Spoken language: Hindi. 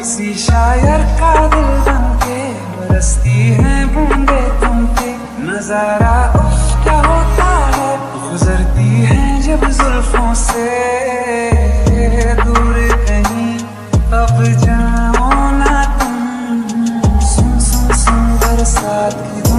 किसी शायर का दिल हम के, बरसती है बूंदे तुम पे। नज़ारा उफ क्या होता है, गुजरती है जब जुल्फों से। दूर कहीं तब जाओ ना तुम, सुन सुन सुन, बरसात की